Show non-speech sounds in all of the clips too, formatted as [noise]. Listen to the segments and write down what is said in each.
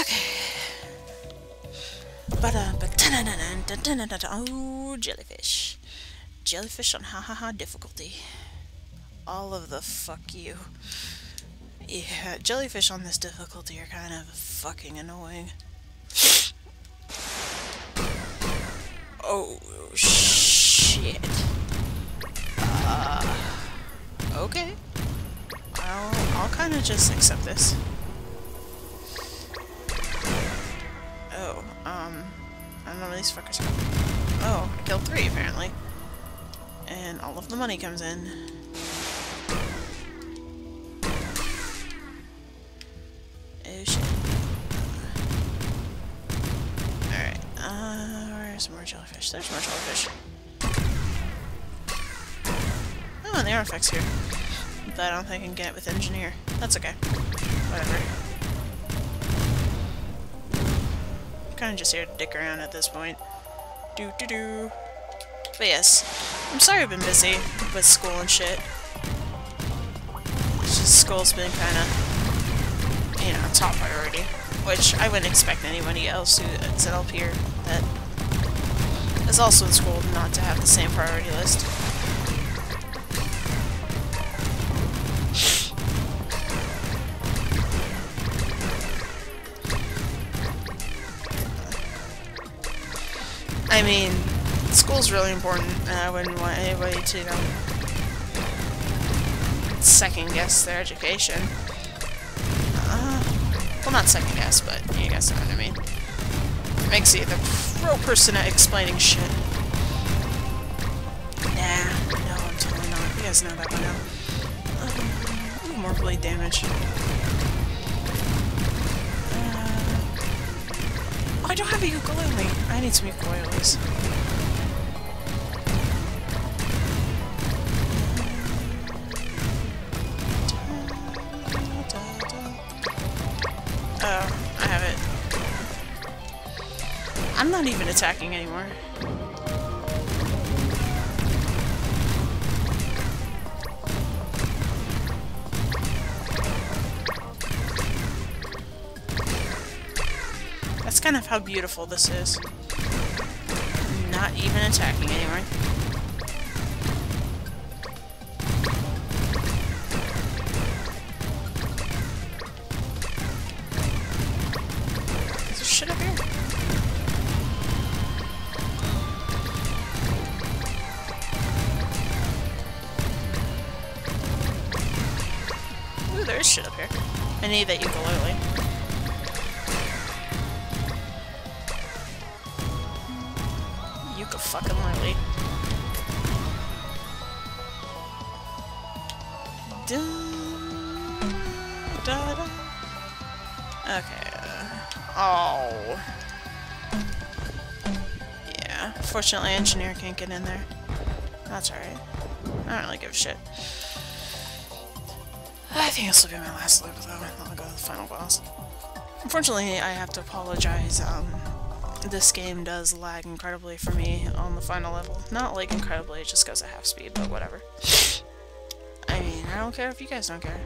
Okay. Oh, jellyfish, jellyfish on ha ha ha difficulty. All of the fuck you. Yeah, jellyfish on this difficulty are kind of fucking annoying. Oh shit. Uh, okay. I'll I'll kind of just accept this. Oh, um, I don't know where these fuckers are. Oh, killed three, apparently. And all of the money comes in. Oh, shit. Alright, uh, where's more jellyfish? There's more jellyfish. Oh, and the artifact's here. But I don't think I can get it with engineer. That's okay. Whatever. Kind of just here to dick around at this point. Do do do. But yes, I'm sorry I've been busy with school and shit. It's just school's been kind of, you know, top priority. Which I wouldn't expect anybody else who is an LPer that is also in school not to have the same priority list. I mean, school's really important, and I wouldn't want anybody to, um, second guess their education. Uh, well, not second guess, but you guys know what I mean. It makes you the pro person at explaining shit. Nah, no, I'm totally not. You guys know that by now. Uh, more blade damage. I don't have a ukulele. I need some ukuleles. Oh, I have it. I'm not even attacking anymore. That's kind of how beautiful this is. Not even attacking anymore. Yeah. Fortunately, engineer can't get in there. That's alright. I don't really give a shit. I think this will be my last loop, though. Then I'll go to the final boss. Unfortunately, I have to apologize. Um, this game does lag incredibly for me on the final level. Not like incredibly, it just goes at half speed, but whatever. I mean, I don't care if you guys don't care.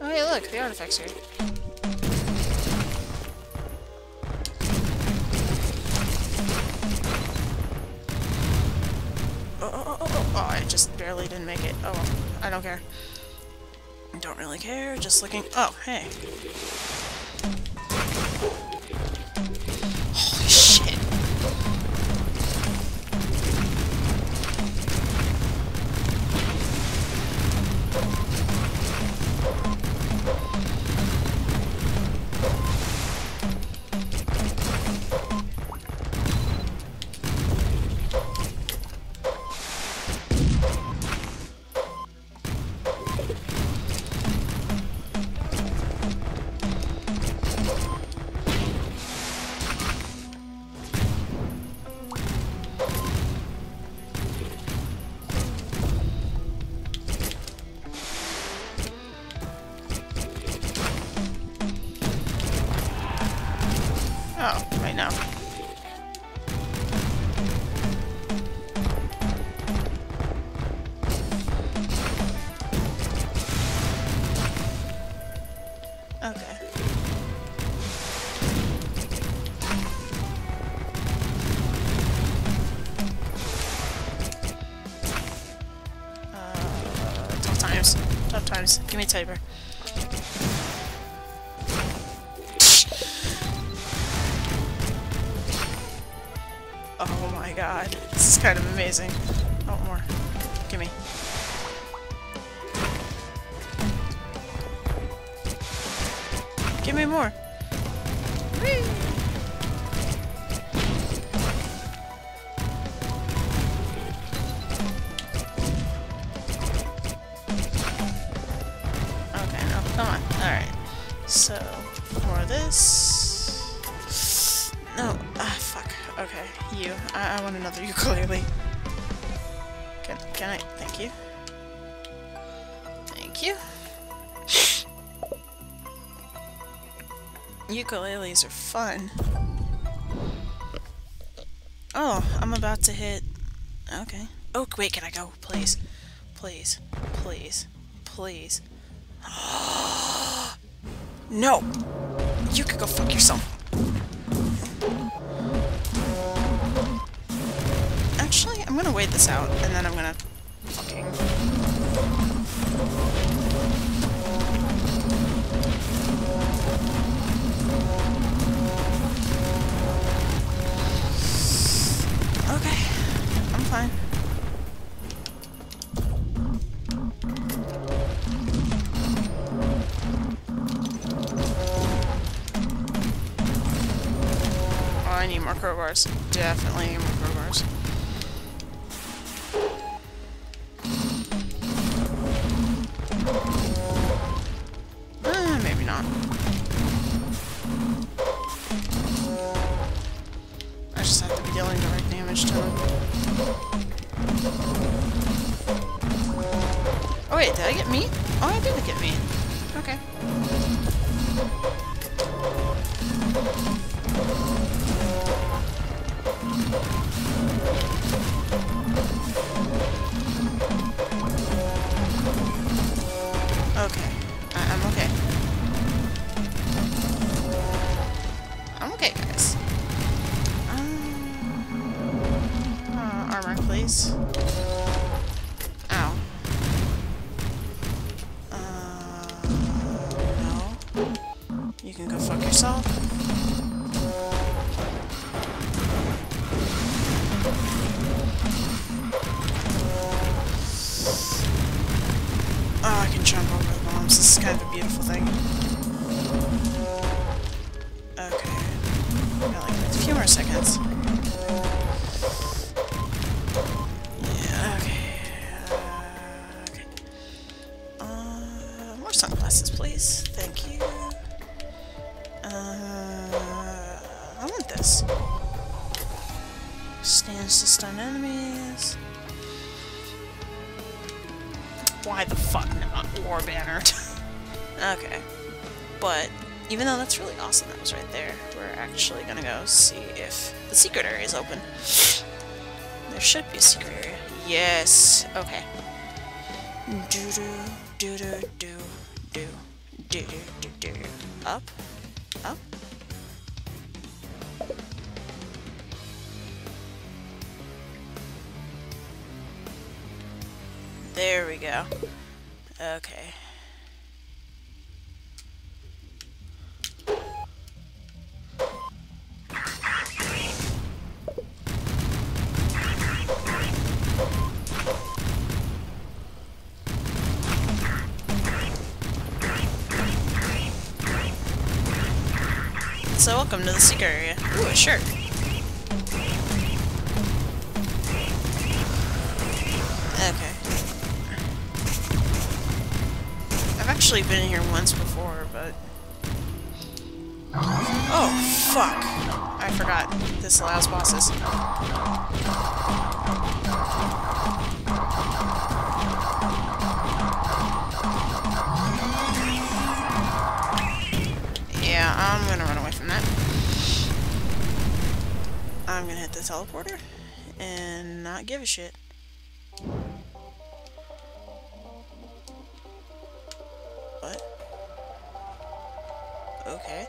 Oh hey, look, the artifact's here. Just barely didn't make it. Oh, I don't care. Don't really care, just looking- oh, hey. Times. Give me a teddy. Oh my god. This is kind of amazing. So, for this... No, ah, fuck. Okay, you. I, I want another [laughs] ukulele. Can, can I? Thank you. Thank you. [laughs] Ukuleles are fun. Oh, I'm about to hit... Okay. Oh, wait, can I go? Please. Please. Please. Please. [gasps] no! You could go fuck yourself. Actually, I'm gonna wait this out, and then I'm gonna course. Definitely more sunglasses, please. Thank you. Uh, I want this. Stands to stun enemies. Why the fuck not War Banner? [laughs] okay. But, even though that's really awesome that was right there, we're actually gonna go see if the secret area is open. [sighs] There should be a secret area. Yes. Okay. Do do do do do do do do do. Up. Up. There we go. Okay. So welcome to the secret area. Ooh, shirt. Okay. I've actually been here once before, but... Oh, fuck. I forgot. This allows bosses. I'm gonna hit the teleporter and not give a shit. What? Okay.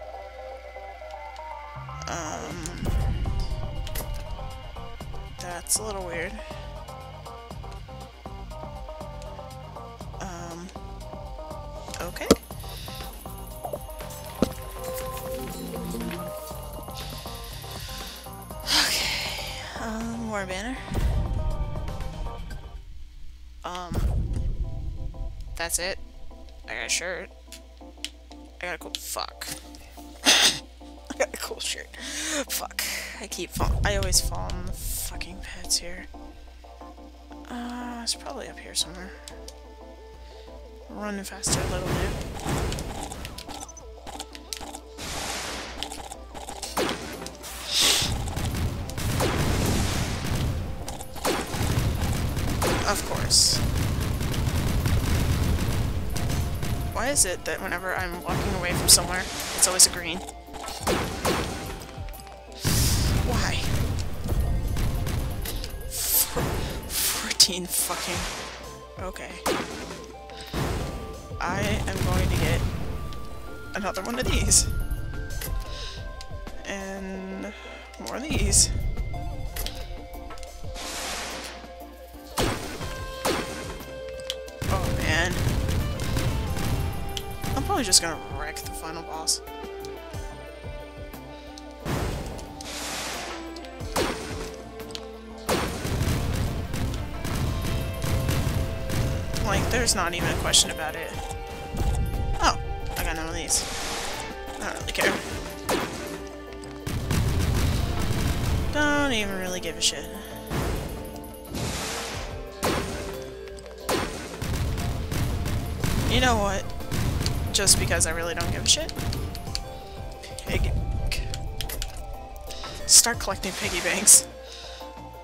Um... That's a little weird. More banner? Um, that's it. I got a shirt. I got a cool- fuck. [coughs] I got a cool shirt. Fuck. I keep fall- I always fall on the fucking pits here. Uh, it's probably up here somewhere. Running faster, little dude. Why is it that whenever I'm walking away from somewhere, it's always a green? Why? Four, 14 fucking... Okay. I am going to get another one of these. And more of these. Probably just gonna wreck the final boss. Like, there's not even a question about it. Oh, I got none of these. I don't really care. Don't even really give a shit. You know what? Just because I really don't give a shit. Pig. Start collecting piggy banks.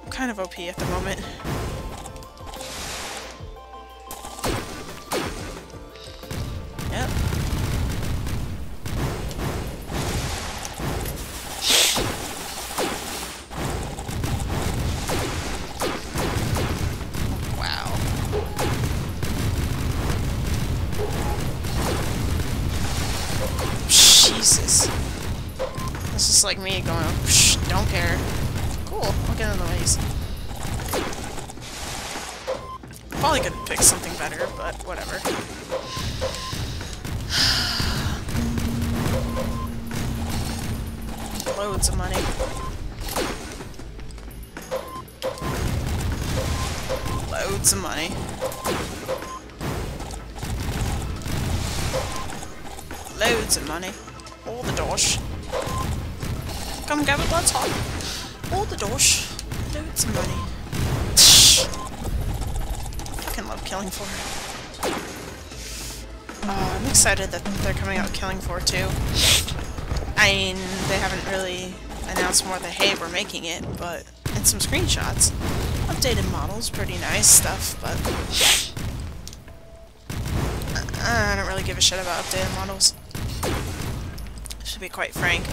I'm kind of OP at the moment. Like me going, Psh, don't care. Cool, I'll get one of these. Probably could pick something better, but whatever. [sighs] Loads of money. Loads of money. Loads of money. Grab it, let's hop. All the dosh. Loads of money. fucking love Killing Floor. Uh, I'm excited that they're coming out Killing Floor 2. I mean, they haven't really announced more than, hey, we're making it, but in some screenshots. Updated models, pretty nice stuff, but I don't really give a shit about updated models. To be quite frank.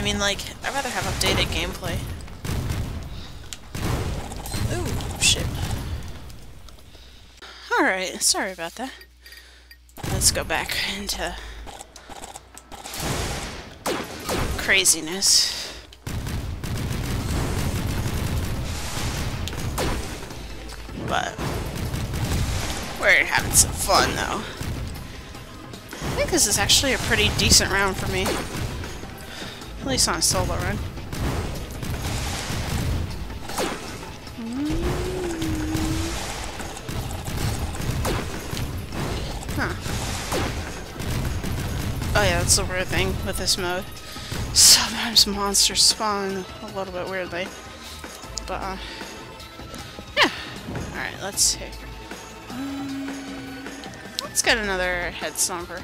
I mean, like, I'd rather have updated gameplay. Ooh, shit. Alright, sorry about that. Let's go back into craziness. But we're having some fun though. I think this is actually a pretty decent round for me. Least on a solo run. Huh. Oh yeah, that's the weird thing with this mode. Sometimes monsters spawn a little bit weirdly. But, uh, yeah. Alright, let's see. Um, let's get another head stomper.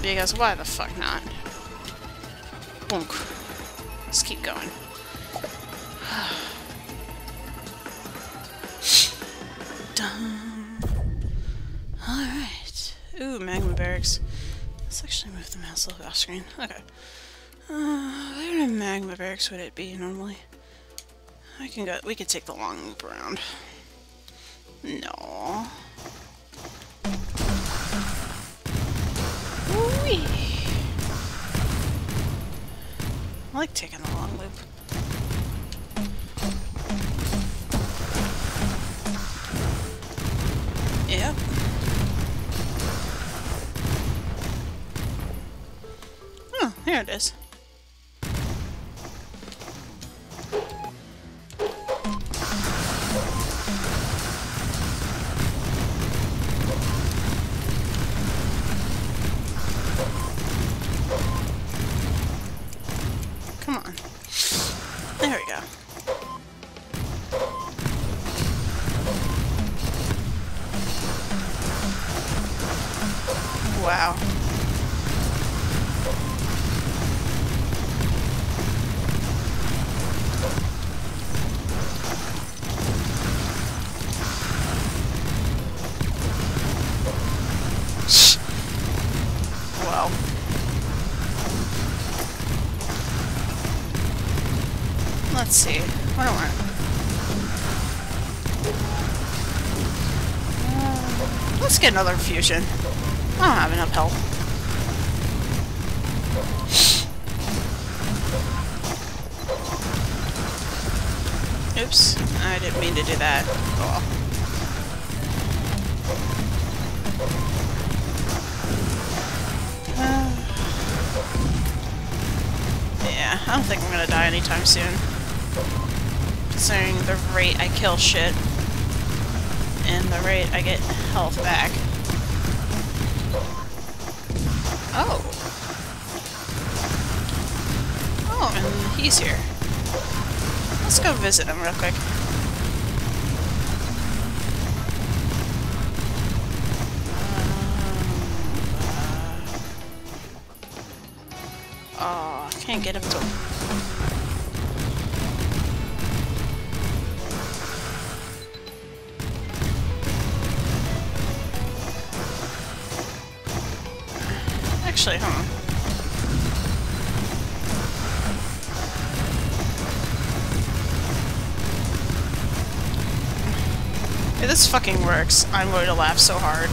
Because why the fuck not? Bonk. Let's keep going. [sighs] Dun. Alright. Ooh, magma barracks. Let's actually move the mouse a little off screen. Okay. Uh, where in magma barracks would it be normally? I can go. We could take the long loop around. No. Whee! I like taking the long loop. Yep. Oh, here it is. There we go. Wow. Get another fusion. I don't have enough health. Oops, I didn't mean to do that. Oh. [sighs] Uh, yeah, I don't think I'm gonna die anytime soon. Considering the rate I kill shit and the rate I get health back. Oh. Oh, and he's here. Let's go visit him real quick. Um, uh, oh, I can't get him to... Actually, on. If this fucking works, I'm going to laugh so hard.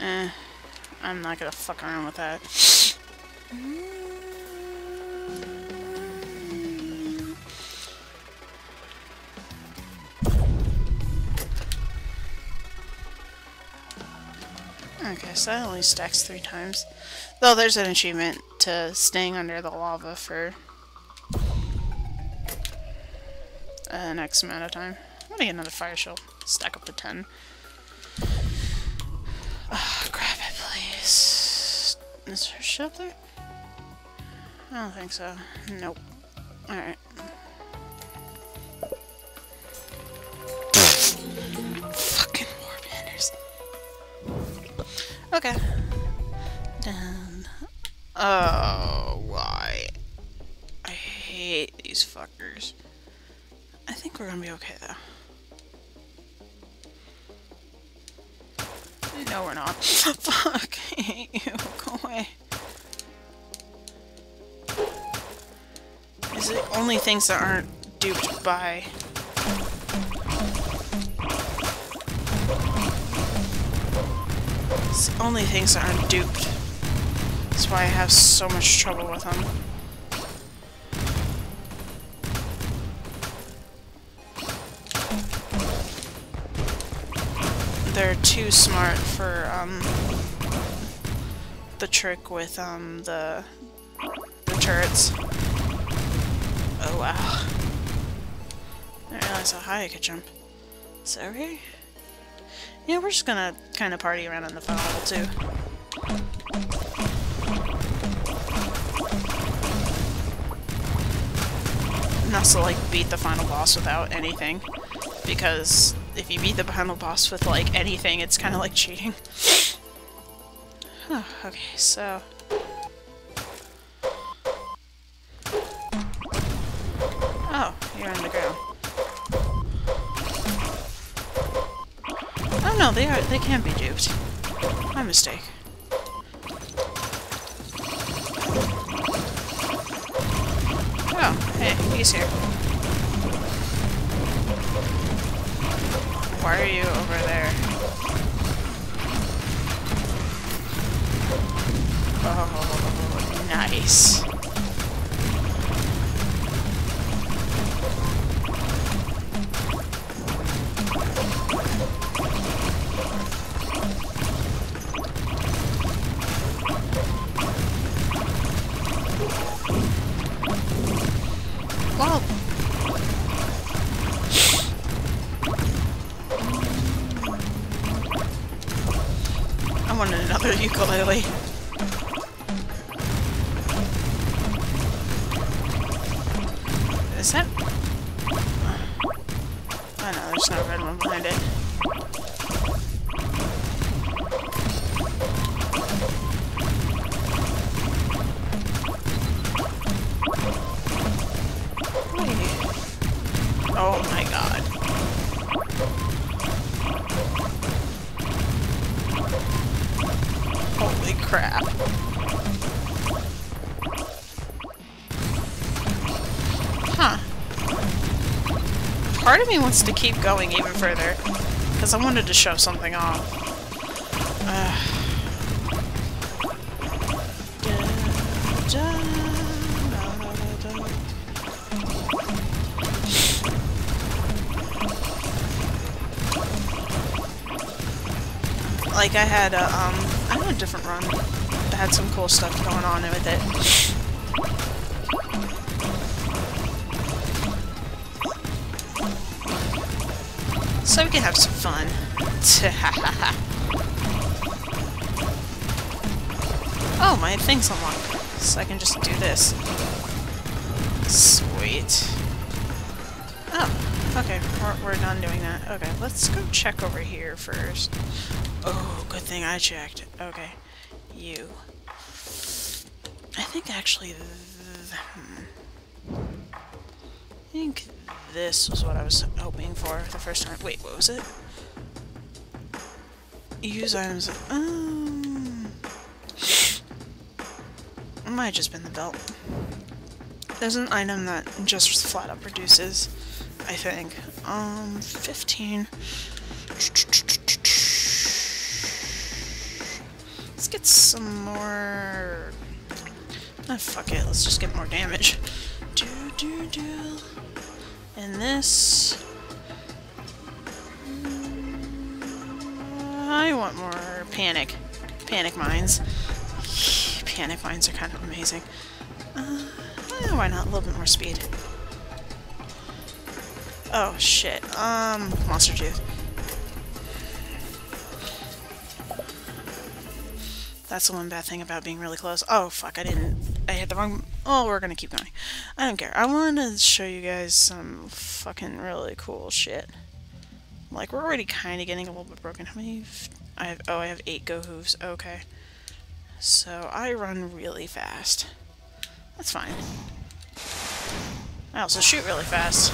Eh, I'm not gonna fuck around with that. So that only stacks three times. Though there's an achievement to staying under the lava for an X amount of time. I'm gonna get another fire shield. Stack up to 10. Oh, grab it, please. Is there a there? I don't think so. Nope. Alright. Okay. Done. Oh, why? I hate these fuckers. I think we're gonna be okay, though. No, we're not. [laughs] Fuck. I hate you. Go away. Is it only things that aren't duped by... It's only things that aren't duped. That's why I have so much trouble with them. They're too smart for, um, the trick with, um, the, the turrets. Oh, wow. I didn't realize how high I could jump. Is that right? Yeah, we're just gonna kind of party around on the final level, too. Not to, like, beat the final boss without anything. Because if you beat the final boss with, like, anything, it's kind of like cheating. [laughs] Okay, so... Oh, you're on the ground. No, they are they can be duped. My mistake. Oh, hey, he's here. Why are you over there? Oh, nice. The ukulele. Is wants to keep going even further, because I wanted to show something off. Uh. Da, da. Like I had a, um, I had a different run that had some cool stuff going on with it. So we can have some fun. [laughs] oh, my thing's unlocked. So I can just do this. Sweet. Oh, okay, we're, we're done doing that. Okay, let's go check over here first. Oh, good thing I checked. Okay, you. I think actually... Hmm. I think this was what I was hoping for the first time. Wait, what was it? Use items. Um, it might have just been the belt. There's an item that just flat out produces, I think. Um, 15. Let's get some more... Ah, fuck it, let's just get more damage. Do, do, do. And this... I want more panic. Panic mines. Panic mines are kind of amazing. Uh, why not? A little bit more speed. Oh, shit. Um, Monster Tooth. That's the one bad thing about being really close. Oh, fuck, I didn't... I hit the wrong... Oh, we're gonna keep going. I don't care. I wanted to show you guys some fucking really cool shit. Like, we're already kind of getting a little bit broken. How many... I have... Oh, I have eight goat hooves. Okay. So, I run really fast. That's fine. I also shoot really fast.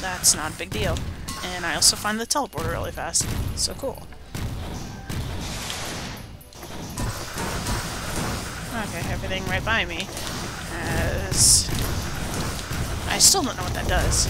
That's not a big deal. And I also find the teleporter really fast. So cool. Okay, everything right by me. As... I still don't know what that does.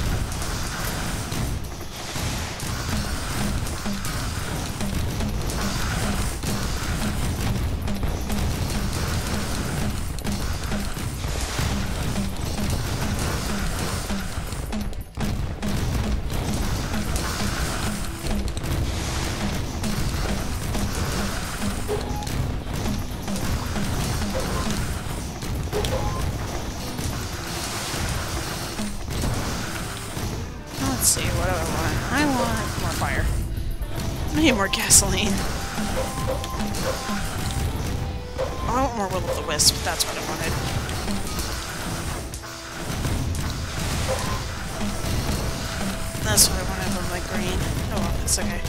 It's okay.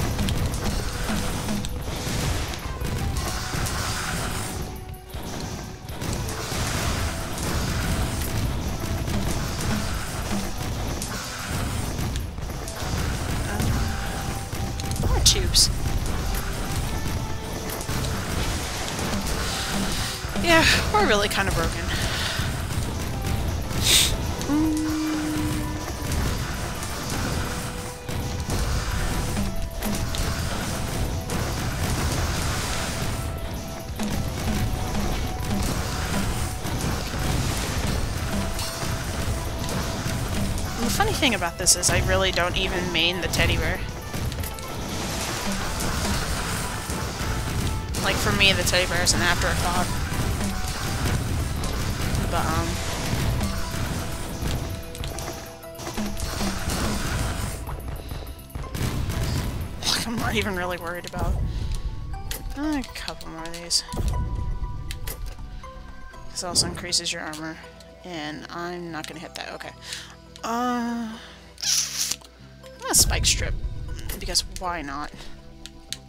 Uh, tubes. Yeah, we're really kind of broken. Thing about this is I really don't even main the teddy bear. Like, for me, the teddy bear is an afterthought. But, um... Like, [laughs] I'm not even really worried about A couple more of these. This also increases your armor. And I'm not gonna hit that, okay. Uh... A spike strip. Because why not?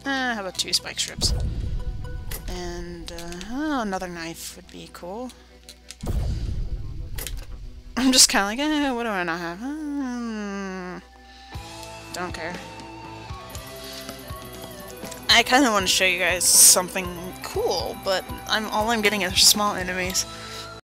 Eh, how about two spike strips? And, uh, oh, another knife would be cool. I'm just kind of like, eh, what do I not have? Hmm. Don't care. I kind of want to show you guys something cool, but I'm all I'm getting are small enemies.